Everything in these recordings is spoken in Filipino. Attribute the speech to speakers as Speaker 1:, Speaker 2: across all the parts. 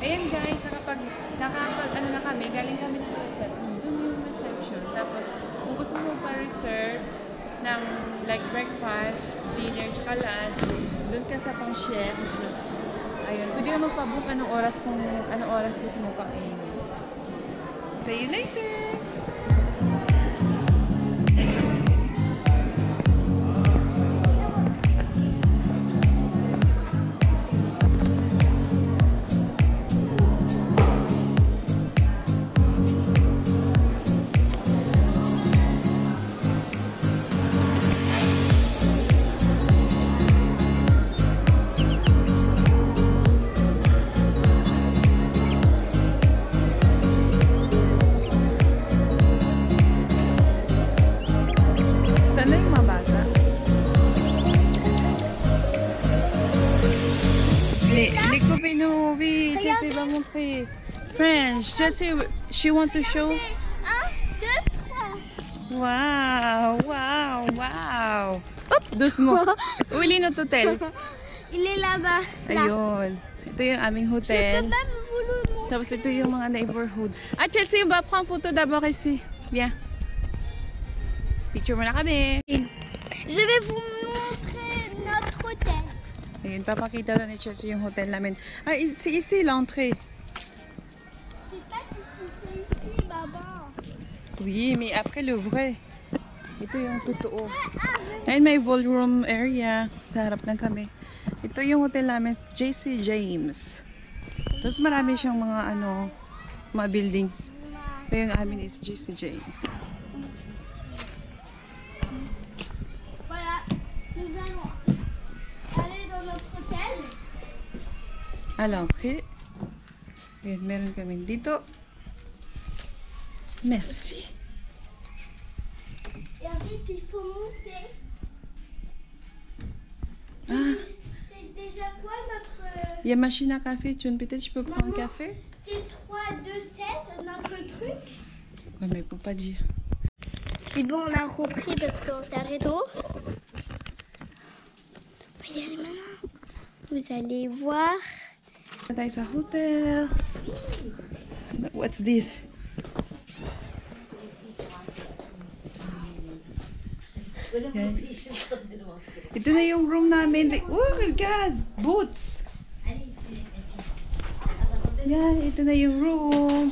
Speaker 1: Ayan guys, nakapag, nakapag, ano na kami, galing kami ng reception. Doon yung reception. Tapos, kung gusto mo pa-reserve ng like breakfast, dinner, tsaka lunch, doon ka sa concierge. Ayun, pwede ka magpabook anong oras kung anong oras gusto mo pakainin. See you later! French, Jessie, she want to show.
Speaker 2: Un, deux, trois.
Speaker 1: Wow, wow, wow. Hop, doucement. Uli na hotel.
Speaker 2: Il est là-bas. Là.
Speaker 1: Ayun. Ito yung aming
Speaker 2: Je peux
Speaker 1: hotel.
Speaker 2: même vous le montrer.
Speaker 1: Tapos ito yung mga neighborhood. Ah, Chelsea, ba prends photo d'abord ici. Bien. Picture mo na kami.
Speaker 2: Je vais vous montrer notre hôtel.
Speaker 1: Ayun, papakita na ni Chelsea yung hotel namin. Ah, i- c'est ici l'entrée. Oui, mais après le vrai. Ito yung totoo. Ayun, may ballroom area. Sa harap lang kami. Ito yung hotel namin, JC James. Tapos marami siyang mga ano, mga buildings. Ito yung amin is JC James. À l'entrée. Ayun, meron kami dito. Merci.
Speaker 2: Et ensuite, il faut monter.
Speaker 1: Ah,
Speaker 2: C'est déjà quoi notre... euh,
Speaker 1: il y a machine à café. John, peut-être je peux prendre un café?
Speaker 2: C'est 3, 2, 7, notre truc.
Speaker 1: Ouais, mais faut pas dire.
Speaker 2: C'est bon, on a repris parce qu'on s'est arrêté. On va y aller maintenant. Vous allez voir.
Speaker 1: Tayo sa hotel. What's this? Yan. Ito na yung room namin. Oh my God! Boots! Yan, ito na yung room.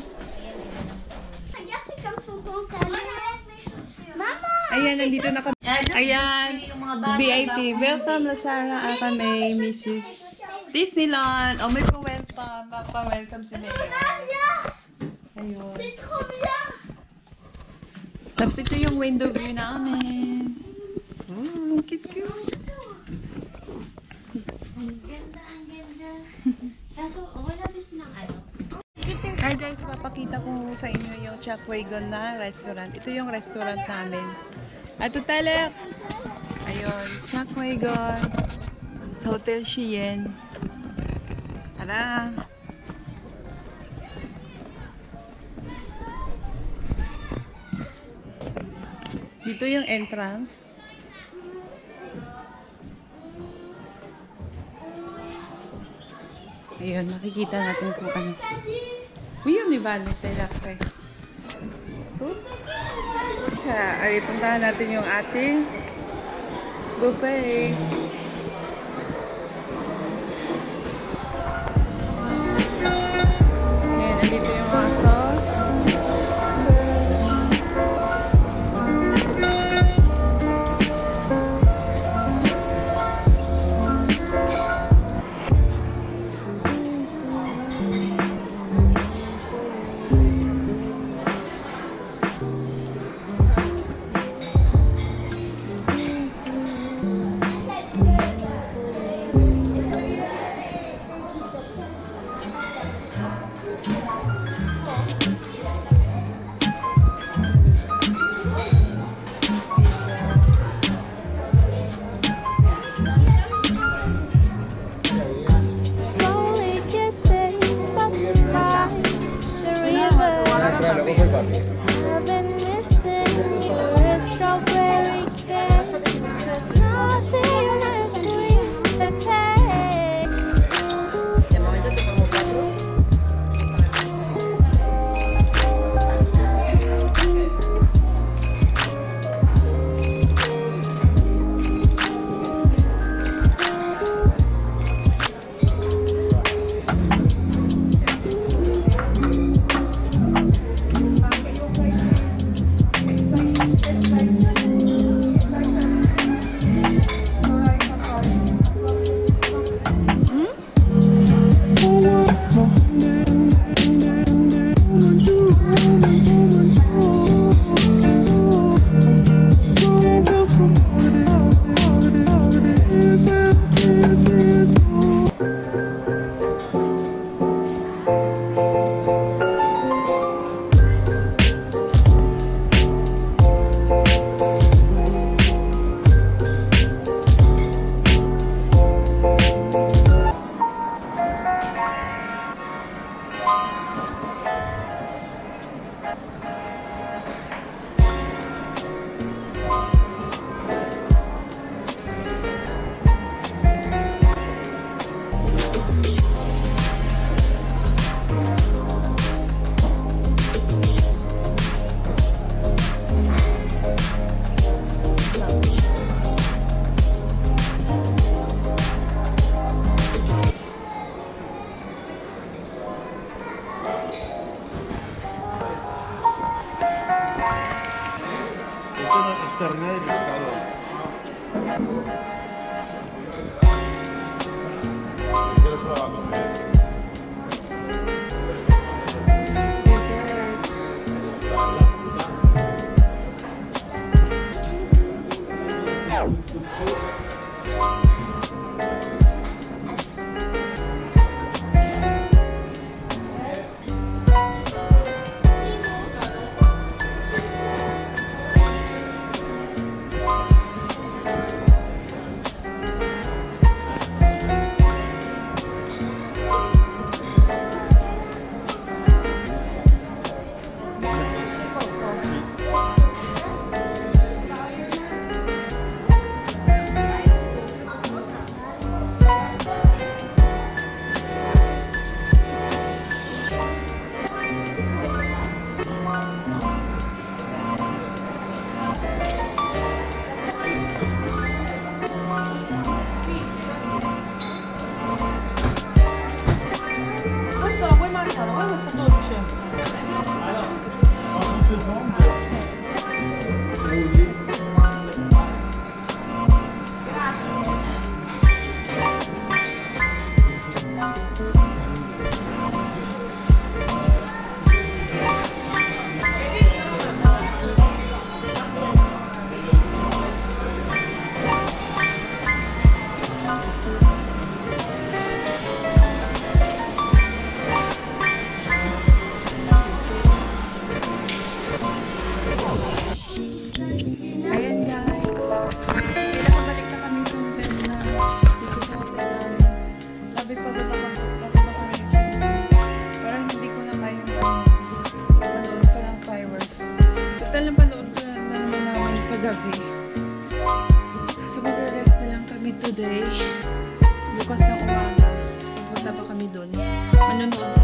Speaker 2: Maman
Speaker 1: Ayan, nandito na kami. Ayan, VIP. Welcome, Lazara. Ah, kami, Mrs. Disneyland. Oh, may pa-welcome. Pa-welcome si Mayor. Ayun.
Speaker 2: C'est trop bien
Speaker 1: Tapos ito yung window view namin. Oh, cute cute.
Speaker 3: Ang ganda, ang ganda. Kaso, wala bis ng ano.
Speaker 1: Hi guys, papakita ko sa inyo yung Chakwagon na restaurant. Ito yung restaurant namin. At tutalek! Ayun, Chakwagon. Sa Hotel Chien. Tara! Dito yung entrance. Ayun, makikita natin kung ano. Oui, on y va à l'hôtel après. Oop. Kaya, ay, puntahan natin yung ating buffet. Ayan, nandito yung mga sauce. something. prova, Saison. Tuesday, bukas ng umaga, pupunta pa kami doon. Manonood